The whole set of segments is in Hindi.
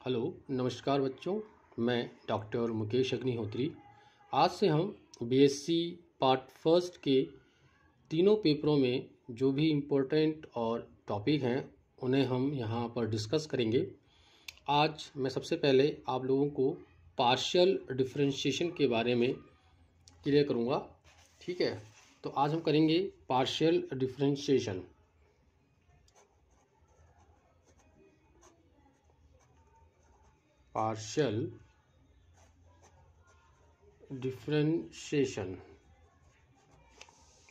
हेलो, नमस्कार बच्चों, मैं डॉक्टर मुकेश अग्निहोत्री। आज से हम बीएससी पार्ट फ़र्स्ट के तीनों पेपरों में जो भी इम्पोर्टेंट और टॉपिक हैं, उन्हें हम यहाँ पर डिस्कस करेंगे। आज मैं सबसे पहले आप लोगों को पार्शियल डिफरेंशिएशन के बारे में क्लियर करूँगा, ठीक है? तो आज हम करेंगे पार्शियल डिफरेंशिएशन पार्शियल डिफरेंशिएशन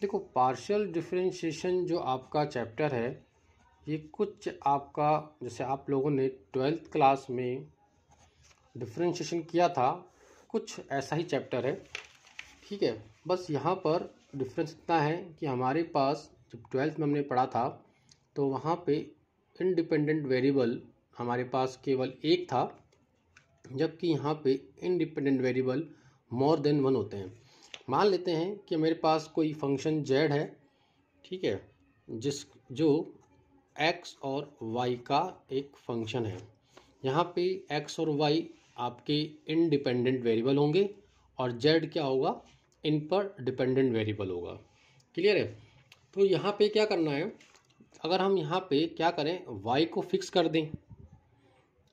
देखो पार्शियल डिफरेंशिएशन जो आपका चैप्टर है, ये कुछ आपका, जैसे आप लोगों ने ट्वेल्थ क्लास में डिफरेंशिएशन किया था, कुछ ऐसा ही चैप्टर है। ठीक है, बस यहाँ पर डिफरेंस इतना है कि हमारे पास जब ट्वेल्थ में हमने पढ़ा था तो वहाँ पे इंडिपेंडेंट वेरिएबल हमारे पास केवल एक था। जबकि यहाँ पे independent variable more than one होते हैं। मान लेते हैं कि मेरे पास कोई फ़ंक्शन जेड है, ठीक है, जिस, जो एक्स और वाई का एक फ़ंक्शन है। यहाँ पे एक्स और वाई आपके इंडिपेंडेंट वेरिएबल होंगे और जेड क्या होगा? इन पर डिपेंडेंट वेरिएबल होगा। क्लियर है? तो यहाँ पे क्या करना है? अगर हम यहाँ पे क्या करें? वाई को फिक्स कर दें।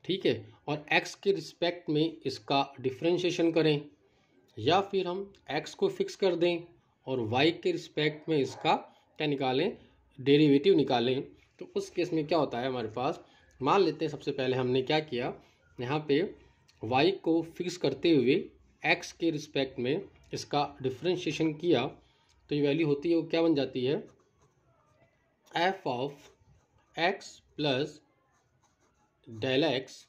ठीक है? और x के रिस्पेक्ट में इसका डिफ्रेंशिएशन करें, या फिर हम x को फिक्स कर दें और y के रिस्पेक्ट में इसका क्या निकालें डेरिवेटिव निकालें। तो उस केस में क्या होता है हमारे पास? मान लेते हैं सबसे पहले हमने क्या किया? यहाँ पे y को फिक्स करते हुए x के रिस्पेक्ट में इसका डिफ्रेंशिएशन किया। तो ये वैल्यू होती है, वो क्या बन जाती है? F of x plus del x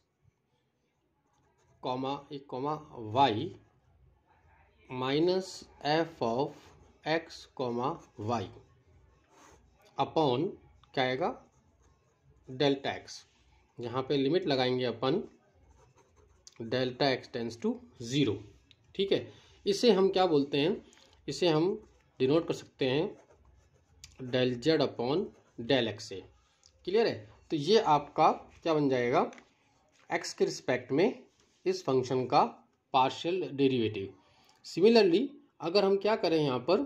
comma एक comma y minus f of x comma y upon क्या आएगा? डेल्टा एक्स यहाँ पे लिमिट लगाएँगे अपन. Delta x tends to zero ठीक है? इसे हम क्या बोलते हैं? इसे हम डिनोट कर सकते हैं del z upon del x से. क्लियर है? तो ये आपका क्या बन जाएगा? एक्स के रिस्पेक्ट में इस फ़ंक्शन का पार्शियल डेरिवेटिव सिमिलरली अगर हम क्या करें यहाँ पर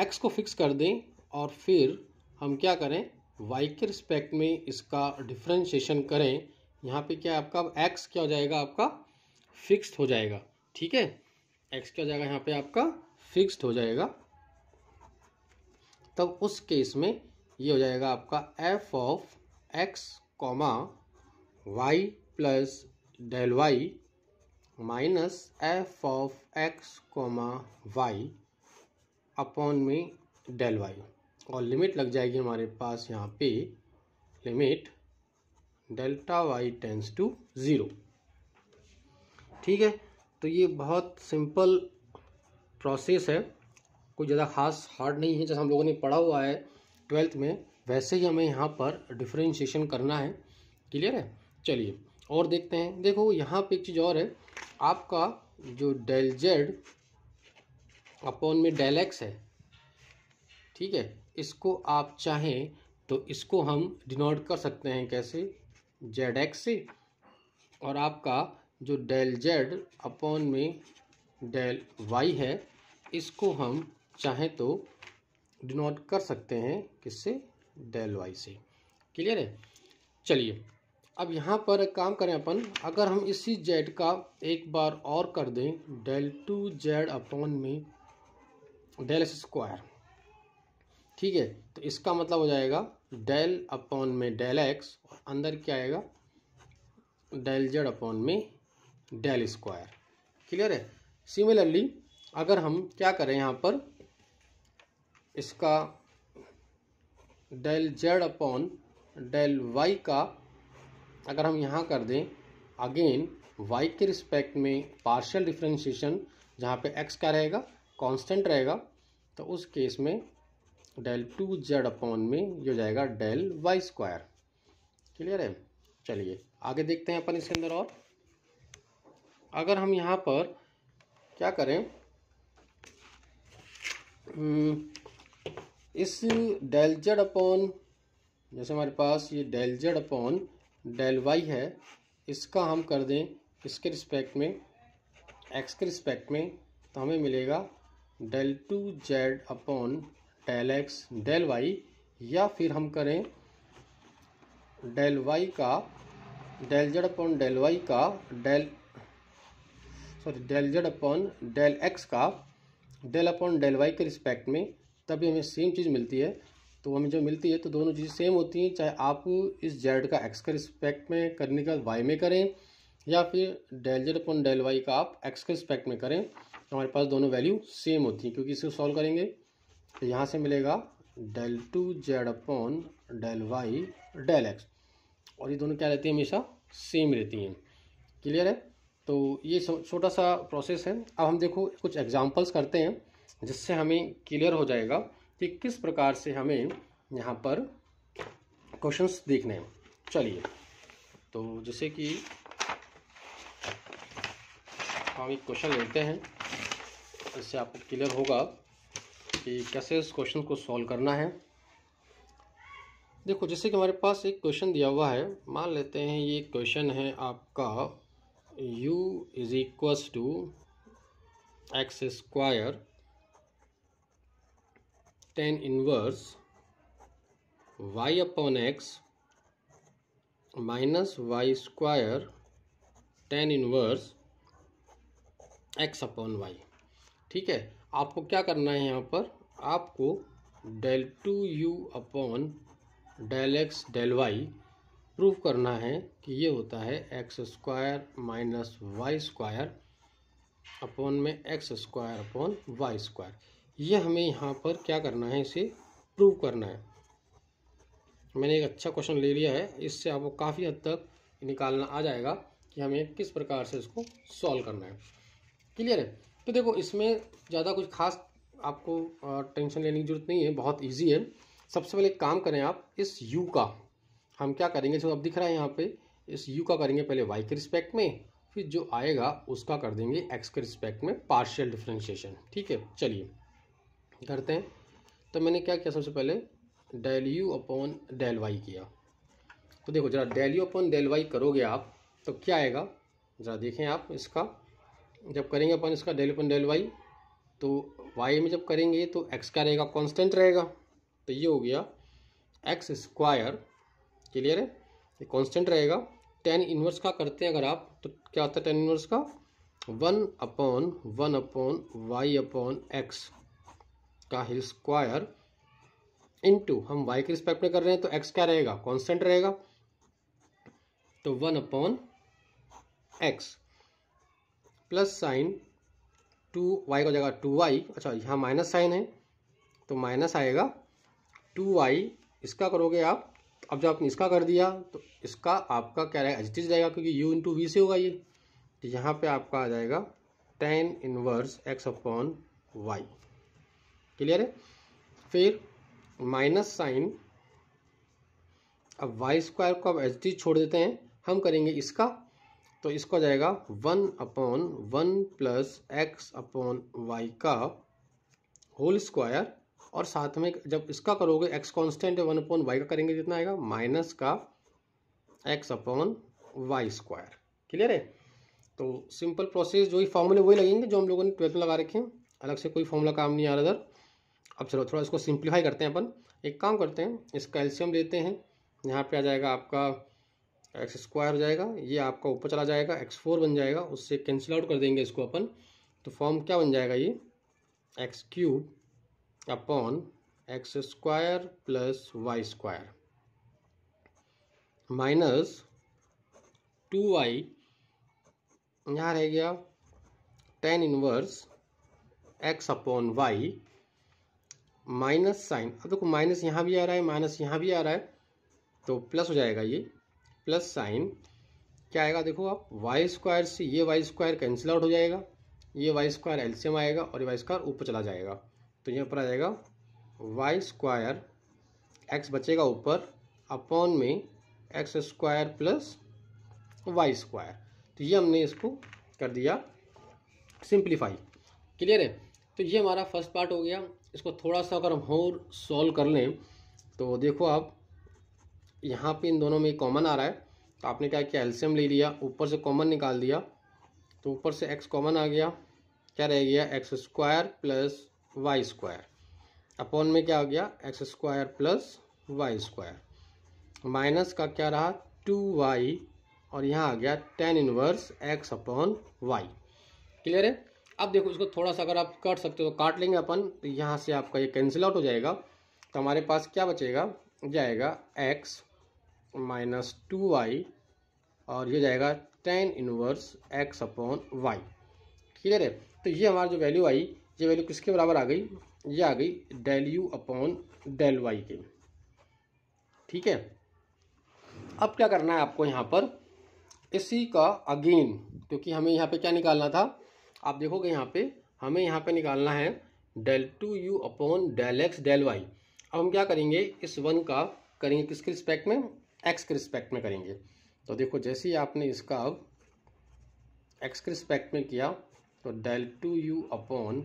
एक्स को फिक्स कर दें और फिर हम क्या करें वाई के रिस्पेक्ट में इसका डिफ्रेंशिएशन करें, यहाँ पे क्या आपका एक्स क्या हो जाएगा आपका फिक्स्ड हो जाएगा, ठीक है? एक्स क्या हो जाएगा यहाँ पे आपका फिक्स्ड हो जाएगा। तब उस केस में ये हो जाएगा आपका f of x comma y plus del y minus f of x comma y upon में डेल वाई और लिमिट लग जाएगी हमारे पास यहाँ पे। Limit delta y tends to zero ठीक है? तो ये बहुत सिंपल प्रोसेस है। कोई ज़्यादा खास हार्ड नहीं है, जैसे हम लोगों ने पढ़ा हुआ है ट्वेल्थ में। वैसे ही हमें यहाँ पर डिफ्रेंशिएशन करना है। क्लियर है? चलिए। और देखते हैं। देखो, यहाँ पे एक चीज़ और है। आपका जो डेल जेड अपॉन में डेल एक्स है, ठीक है, इसको आप चाहें तो इसको हम डिनोट कर सकते हैं कैसे? जेड एक्स से। और आपका जो डेल जेड अपॉन में डेल वाई है, इसको हम चाहें तो डिनोट कर सकते हैं किससे? डेल वाई से। क्लियर है? चलिए अब यहाँ पर एक काम करें अपन। अगर हम इसी जेड का एक बार और कर दें डेल टू जेड अपॉन में डेल एस स्क्वायर ठीक है? तो इसका मतलब हो जाएगा डेल अपॉन में डेल एक्स और अंदर क्या आएगा? डेल जेड अपॉन में डेल स्क्वायर क्लियर है? सिमिलरली अगर हम क्या करें यहाँ पर? इसका del z upon del y का अगर हम यहाँ कर दें अगेन वाई के रिस्पेक्ट में पार्शियल डिफ्रेंशिएशन जहाँ पे एक्स का रहेगा? कांस्टेंट रहेगा। तो उस केस में डेल टू जेड अपॉन में ये हो जाएगा डेल वाई स्क्वायर क्लियर है? चलिए आगे देखते हैं अपन इसके अंदर और। अगर हम यहाँ पर क्या करें? हम्म, इस डेल जेड अपॉन जैसे हमारे पास ये del z upon del y है, इसका हम कर दें इसके रिस्पेक्ट में एक्स के रिस्पेक्ट में तो हमें मिलेगा del two z upon del x del y या फिर हम करें डेल वाई का del z upon del y का del sorry del z upon del x का डेल अपॉन डेल वाई के रिस्पेक्ट में, तभी हमें सेम चीज़ मिलती है। तो हमें जो मिलती है तो दोनों चीज़ें सेम होती हैं। चाहे आप इस जेड का एक्स के रिस्पेक्ट में करने का वाई में करें, या फिर del z upon del y का आप एक्स के रिस्पेक्ट में करें तो हमारे पास दोनों वैल्यू सेम होती हैं, क्योंकि इसको सॉल्व करेंगे। तो यहाँ से मिलेगा del two z upon del y del x और ये दोनों क्या रहती हैं? हमेशा सेम रहती हैं। क्लियर है? तो ये छोटा सा प्रोसेस है। अब हम देखो, कुछ एग्जांपल्स करते हैं, जिससे हमें क्लियर हो जाएगा। कि किस प्रकार से हमें यहाँ पर क्वेश्चंस देखने हैं। चलिए तो जैसे कि हम एक क्वेश्चन लेते हैं। इससे आपको क्लियर होगा कि कैसे इस क्वेश्चन को सॉल्व करना है। देखो, जैसे कि हमारे पास एक क्वेश्चन दिया हुआ है, मान लेते हैं ये क्वेश्चन है आपका u is equals to x square tan inverse y upon x minus y square tan inverse x upon y ठीक है? आपको क्या करना है यहाँ पर? आपको del two u upon del x del y prove करना है कि ये होता है x square minus y square upon में x square upon y square ये हमें यहाँ पर क्या करना है, इसे प्रूव करना है। मैंने एक अच्छा क्वेश्चन ले लिया है, इससे आपको काफ़ी हद तक निकालना आ जाएगा कि हमें किस प्रकार से इसको सॉल्व करना है। क्लियर है? तो देखो, इसमें ज़्यादा कुछ खास आपको टेंशन लेने की ज़रूरत नहीं है, बहुत ईजी है। सबसे पहले काम करें आप, इस यू का हम क्या करेंगे जो अब दिख रहा है यहाँ पे, इस यू का करेंगे पहले वाई के रिस्पेक्ट में, फिर जो आएगा उसका कर देंगे एक्स के रिस्पेक्ट में पार्शियल डिफ्रेंशिएशन ठीक है? चलिए। करते हैं। तो मैंने क्या किया सबसे पहले? Del u upon del y किया। तो देखो, ज़रा del u upon del y करोगे आप तो क्या आएगा? ज़रा देखें आप इसका। जब करेंगे अपन इसका डेल अपन डेल वाई तो वाई में जब करेंगे तो एक्स का रहेगा? कांस्टेंट रहेगा। तो ये हो गया एक्स स्क्वायर क्लियर है? ये कांस्टेंट रहेगा। टेन इनवर्स का करते हैं अगर आप तो क्या होता है टेन इनवर्स का? One upon one upon y upon x का ही स्क्वायर इनटू हम वाई के रिस्पेक्ट में कर रहे हैं तो एक्स क्या रहेगा? कांस्टेंट रहेगा। तो one upon x plus sign two y का जगह टू वाई अच्छा यहाँ माइनस साइन है तो माइनस आएगा टू वाई इसका करोगे आप? अब जब आपने इसका कर दिया तो इसका आपका क्या रहेगा एच रहेगा क्योंकि यू इंटू वी से होगा ये। तो यहाँ पे आपका आ जाएगा tan inverse x upon y clear है? फिर माइनस साइन अब वाई स्क्वायर को अब एच डी छोड़ देते हैं। हम करेंगे इसका तो इसको जाएगा one upon one plus x upon y whole whole square और साथ में जब इसका करोगे एक्स कांस्टेंट है वन अपॉन वाई का करेंगे, कितना आएगा? माइनस का x upon y square clear है? तो सिंपल प्रोसेस जो ही फॉर्मूले वही लगेंगे, जो हम लोगों ने ट्वेल्थ में लगा रखे हैं। अलग से कोई फॉर्मूला काम नहीं आ रहा इधर। अब चलो थोड़ा इसको सिंप्लीफाई करते हैं अपन। एक काम करते हैं, इस कैल्शियम लेते हैं। यहाँ पे आ जाएगा आपका एक्स स्क्वायर हो जाएगा, ये आपका ऊपर चला जाएगा एक्स फोर बन जाएगा, उससे कैंसिल आउट कर देंगे इसको अपन। तो फॉर्म क्या बन जाएगा ये? X cube upon x square plus y square minus two y यहाँ रह गया tan inverse x upon y minus sign. अब देखो माइनस यहाँ भी आ रहा है, माइनस यहाँ भी आ रहा है तो प्लस हो जाएगा ये। प्लस साइन, क्या आएगा देखो आप वाई स्क्वायर से ये वाई स्क्वायर कैंसिल आउट हो जाएगा, ये वाई स्क्वायर एल्सियम आएगा और ये वाई स्क्वायर ऊपर चला जाएगा। तो यहाँ पर आ जाएगा वाई स्क्वायर एक्स बचेगा ऊपर अपॉन में x square plus y square तो ये हमने इसको कर दिया, सिंप्लीफाई। क्लियर है? तो ये हमारा फ़र्स्ट पार्ट हो गया। इसको थोड़ा सा अगर हम और सॉल्व कर लें तो देखो आप, यहाँ पे इन दोनों में कॉमन आ रहा है। तो आपने क्या किया? एल्शियम ले लिया, ऊपर से कॉमन निकाल दिया। तो ऊपर से एक्स कॉमन आ गया। क्या रह गया? X square plus y square upon में क्या आ गया? X square plus y square minus का क्या रहा? टू वाई और यहाँ आ गया tan inverse x upon y clear है? अब देखो, इसको थोड़ा सा अगर आप काट सकते हो तो काट लेंगे अपन तो यहाँ से आपका ये कैंसिल आउट हो जाएगा। तो हमारे पास क्या बचेगा? जाएगा एक्स माइनस टू वाई और ये जाएगा tan inverse x upon y clear है? तो ये हमारी जो वैल्यू आई, ये वैल्यू किसके बराबर आ गई? ये आ गई del u upon del y के। ठीक है? अब क्या करना है आपको यहाँ पर? इसी का अगेन क्योंकि हमें यहाँ पे क्या निकालना था? आप देखोगे यहाँ पे, हमें यहाँ पे निकालना है del two u upon del x del y अब हम क्या करेंगे, इस वन का करेंगे किसके रिस्पेक्ट में? एक्स के रिस्पेक्ट में करेंगे। तो देखो, जैसे ही आपने इसका अब एक्स के रिस्पेक्ट में किया तो del two u upon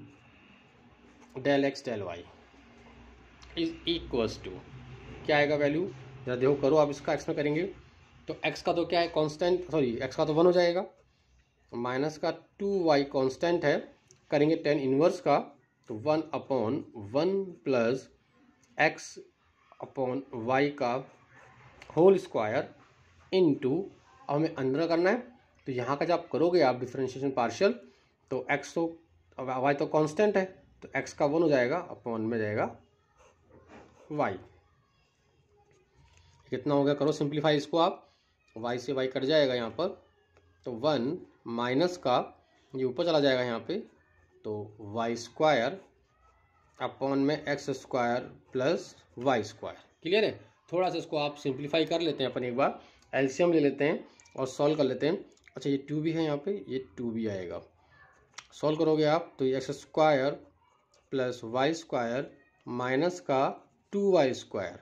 del x del y is equals to क्या आएगा वैल्यू जरा देखो, करो आप इसका एक्स में करेंगे तो एक्स का तो क्या है? कांस्टेंट सॉरी एक्स का तो वन हो जाएगा। माइनस का टू वाई कॉन्स्टेंट है, करेंगे टेन इनवर्स का तो one upon one plus x upon y का होल स्क्वायर इन टू हमें अंदर करना है तो यहाँ का जब करोगे, आप डिफ्रेंशिएशन पार्शियल तो एक्स तो वाई तो कांस्टेंट है तो एक्स का वन हो जाएगा, अपॉन में जाएगा वाई कितना हो गया, करो सिंप्लीफाई इसको आप वाई से वाई कट जाएगा यहाँ पर तो वन माइनस का ये ऊपर चला जाएगा यहाँ पे तो वाई स्क्वायर अपॉन में x square plus y square clear है? थोड़ा सा इसको आप सिंप्लीफाई कर लेते हैं अपन एक बार। एल्शियम ले लेते हैं और सॉल्व कर लेते हैं। अच्छा ये टू भी है यहाँ पे, ये टू भी आएगा। सॉल्व करोगे आप तो ये x square plus y square minus का टू वाई स्क्वायर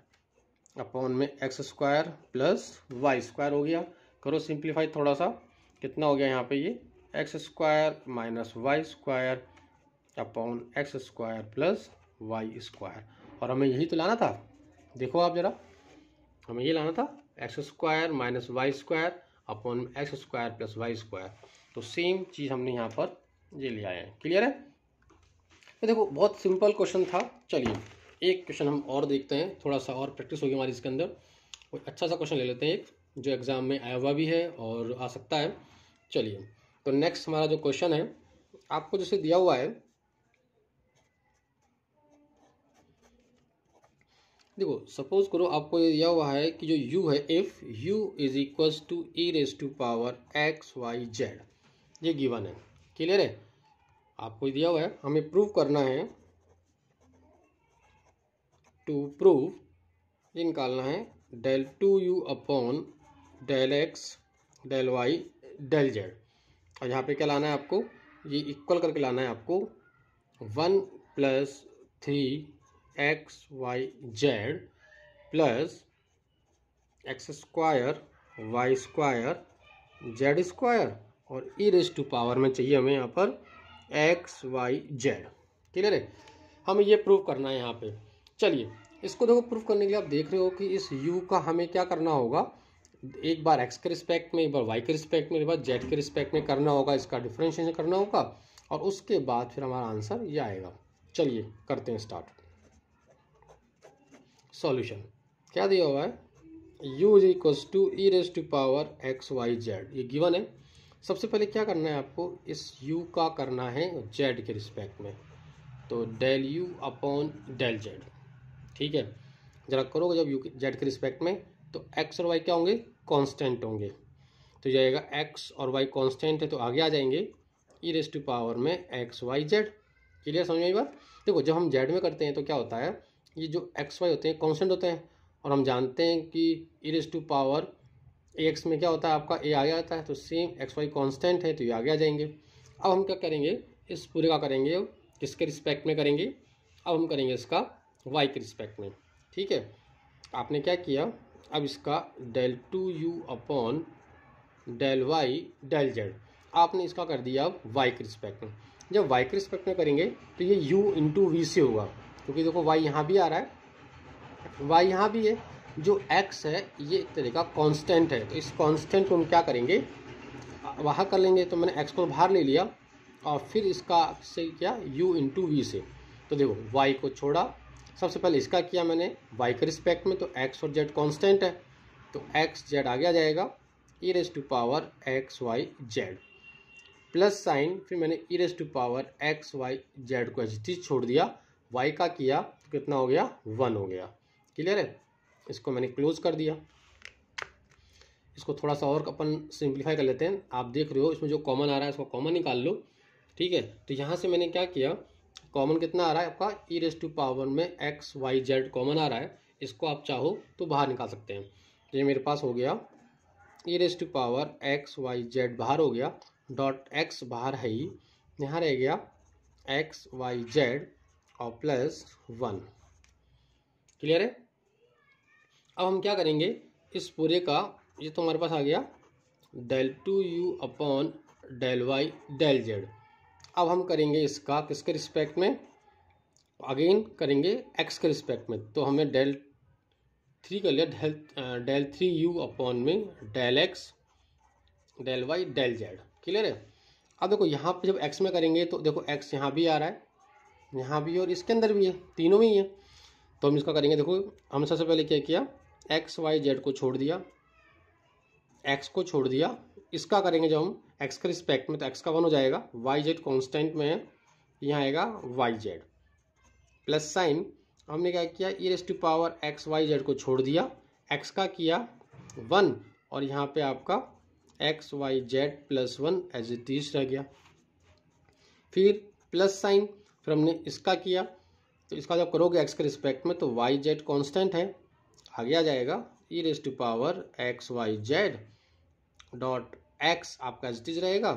अपॉन में x square plus y square हो गया। करो सिंप्लीफाई थोड़ा सा। कितना हो गया यहाँ पे ये? X square minus y square upon x square plus y square और हमें यही तो लाना था? देखो आप ज़रा। हमें ये लाना था। X square minus y square upon x square plus y square तो सेम चीज़ हमने यहाँ पर ये ले आए हैं। क्लियर है? तो देखो, बहुत सिंपल क्वेश्चन था। चलिए, एक क्वेश्चन हम और देखते हैं। थोड़ा सा और प्रैक्टिस होगी हमारी इसके अंदर। अच्छा सा क्वेश्चन ले लेते हैं एक। जो एग्ज़ाम में आया हुआ भी है और आ सकता है। चलिए तो नेक्स्ट हमारा जो क्वेश्चन है, आपको जैसे दिया हुआ है, देखो सपोज़ करो आपको ये दिया हुआ है कि जो u है if u is equals to e raise to power x y z ये गिवन है। क्लियर है? आपको ये दिया हुआ है, हमें प्रूव करना है टू प्रूव ये निकालना है del two u upon del x del y del z और यहाँ पे क्या लाना है आपको? ये इक्वल करके लाना है आपको one plus three x y z plus x square y square z square और ई रेस टू पावर में चाहिए हमें यहाँ पर एक्स वाई जेड क्लियर है हमें ये प्रूव करना है यहाँ पे। चलिए, इसको देखो प्रूव करने के लिए आप देख रहे हो कि इस u का हमें क्या करना होगा? एक बार एक्स के रिस्पेक्ट में, एक बार वाई के रिस्पेक्ट में, एक बार जेड के रिस्पेक्ट में करना होगा, इसका डिफ्रेंशिएशन करना होगा और उसके बाद फिर हमारा आंसर ये आएगा। चलिए करते हैं स्टार्ट सॉल्यूशन क्या दिया हुआ है? U is equals to e raise to power x y z ये गिवन है। सबसे पहले क्या करना है आपको? इस u का करना है z के रिस्पेक्ट में। तो del u upon del z ठीक है? जरा करोगे जब यू जेड के रिस्पेक्ट में तो एक्स और वाई क्या होंगे? कांस्टेंट होंगे। तो जाएगा एक्स और वाई कांस्टेंट है तो आगे आ जाएँगे। ई रेस टू पावर में एक्स वाई जेड क्लियर समझ में बात? देखो, जब हम जेड में करते हैं तो क्या होता है? ये जो एक्स वाई होते हैं कॉन्स्टेंट होते हैं। और हम जानते हैं कि e raise to power a x में क्या होता है? आपका ए आगे आता है तो सेम एक्स वाई कॉन्स्टेंट है तो ये आगे आ जाएँगे। अब हम क्या करेंगे? इस पूरे का करेंगे, किसके रिस्पेक्ट में करेंगे? अब हम करेंगे इसका वाई के रिस्पेक्ट में। ठीक है? आपने क्या किया? अब इसका del two u upon del y del z आपने इसका कर दिया अब वाई के रिस्पेक्ट में। जब वाई के रिस्पेक्ट में करेंगे तो ये यू इंटू वी से होगा। क्योंकि देखो वाई यहाँ भी आ रहा है। वाई यहाँ भी है। जो एक्स है, ये एक तरह का कांस्टेंट है। तो इस कांस्टेंट को हम क्या करेंगे? बाहर कर लेंगे। तो मैंने एक्स को बाहर ले लिया। और फिर इसका से क्या यू इंटू वी से। तो देखो वाई को छोड़ा। सबसे पहले इसका किया मैंने वाई के रिस्पेक्ट में तो एक्स और जेड कॉन्स्टेंट है तो एक्स जेड आगे आ जाएगा e raise to power X Y Z plus sine फिर मैंने e raise to power X Y Z को एच छोड़ दिया वाई का किया तो कितना हो गया? वन हो गया। क्लियर है? इसको मैंने क्लोज कर दिया। इसको थोड़ा सा और अपन सिंप्लीफाई कर लेते हैं। आप देख रहे हो, इसमें जो कॉमन आ रहा है, इसको कॉमन निकाल लो। ठीक है? तो यहाँ से मैंने क्या किया? कॉमन कितना आ रहा है आपका? ई रेस टू पावर में एक्स वाई जेड कॉमन आ रहा है। इसको आप चाहो तो बाहर निकाल सकते हैं। ये मेरे पास हो गया। E raise to power X Y Z बाहर हो गया। डॉट एक्स बाहर है ही। यहाँ रह गया एक्स वाई जेड और प्लस वन क्लियर है? अब हम क्या करेंगे? इस पूरे का, ये तो हमारे पास आ गया। Del two u upon del Y del Z अब हम करेंगे इसका किसके रिस्पेक्ट में? अगेन करेंगे एक्स के रिस्पेक्ट में। तो हमें डेल थ्री कर लिया del del three u upon में del X del Y del Z clear है? अब देखो, यहाँ पे जब एक्स में करेंगे तो देखो एक्स यहाँ भी आ रहा है, यहाँ भी और इसके अंदर भी है, तीनों में ही है। तो हम इसका करेंगे, देखो हम सबसे पहले क्या किया? एक्स वाई जेड को छोड़ दिया एक्स को छोड़ दिया। इसका करेंगे जब हम एक्स के रिस्पेक्ट में तो एक्स का वन हो जाएगा, वाई जेड कॉन्स्टेंट में है यहाँ आएगा वाई जेड। प्लस साइन, हमने क्या किया e raise to power X Y Z को छोड़ दिया एक्स का किया वन, और यहाँ पे आपका X Y Z plus one as it is रह गया। फिर प्लस साइन, फिर हमने इसका किया तो इसका जब करोगे एक्स के रिस्पेक्ट में तो वाई जेड कॉन्स्टेंट है, आगे आ जाएगा e raise to power X Y Z dot X आपका एच रहेगा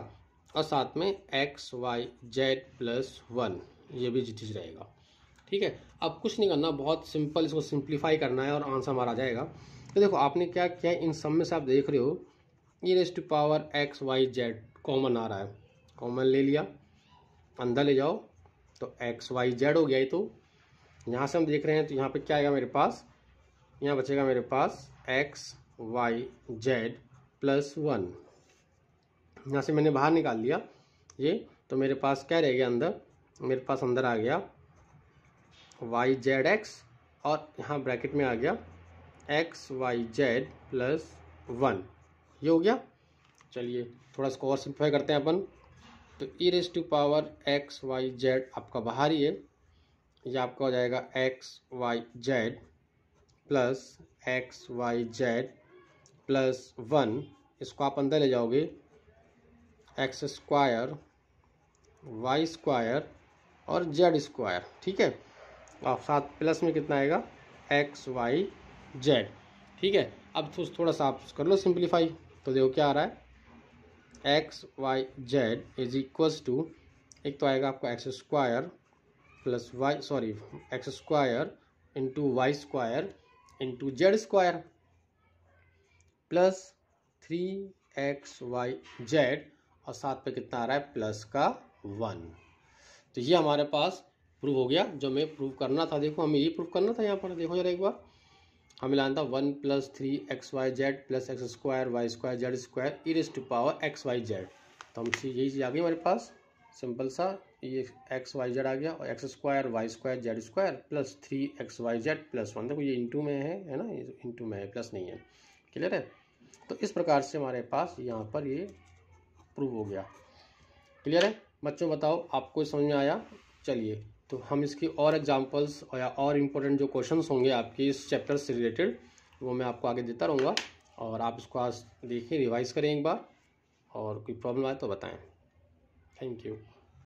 और साथ में X, Y, Z plus one, ये भी जिटिज रहेगा। ठीक है? अब कुछ नहीं करना, बहुत सिंपल इसको सिंप्लीफाई करना है और आंसर हमारा आ जाएगा। तो देखो, आपने क्या किया इन सब में से आप देख रहे हो e raise to power X, Y, Z common आ रहा है। कॉमन ले लिया, अंदर ले जाओ तो एक्स, वाई, जेड हो गया ये तो। यहाँ से हम देख रहे हैं तो यहाँ पे क्या आएगा मेरे पास? यहाँ बचेगा मेरे पास X, Y, Z plus one. यहाँ से मैंने बाहर निकाल लिया, ये तो मेरे पास क्या रह गया अंदर? मेरे पास अंदर आ गया वाई जेड एक्स और यहाँ ब्रैकेट में आ गया X Y Z plus one ये हो गया। चलिए, थोड़ा इसको और सिंप्लीफाई करते हैं अपन। तो e raise to power X Y Z आपका बाहर ही है। ये आपका हो जाएगा X Y Z plus X Y Z plus one इसको आप अंदर ले जाओगे। एक्स स्क्वायर, वाई स्क्वायर और जेड स्क्वायर, ठीक है? और साथ प्लस में कितना आएगा? एक्स, वाई, जेड, ठीक है? अब तो थोड़ा सा आप कर लो सिंप्लीफाई। तो देखो क्या आ रहा है? X, Y, Z is equals to, एक तो आएगा आपका X square plus Y, sorry, X square into Y square into Z square, plus three X, Y, Z और साथ पे कितना आ रहा है? प्लस का वन। तो ये हमारे पास प्रूव हो गया, जो हमें प्रूव करना था। देखो, हमें ये प्रूव करना था यहाँ पर। देखो जरा एक बार। हमें लाना था one plus three X Y Z plus X square Y square Z square e raise to power X Y Z. तो हम यही चीज़ आ गई हमारे पास। सिंपल सा, ये एक्स वाई जेड आ गया और X square Y square Z square plus three X Y Z plus one. देखो, ये इंटू में है है ना? ये इंटू में है, प्लस नहीं है। क्लियर है? तो इस प्रकार से हमारे पास यहाँ पर ये प्रूव हो गया। क्लियर है? बच्चों, बताओ, आपको समझ में आया? चलिए तो हम इसकी और एग्जांपल्स या और इम्पोर्टेंट जो क्वेश्चंस होंगे आपके इस चैप्टर से रिलेटेड वो मैं आपको आगे देता रहूँगा और आप इसको आज देखें रिवाइज करें एक बार और कोई प्रॉब्लम आए तो बताएँ। Thank you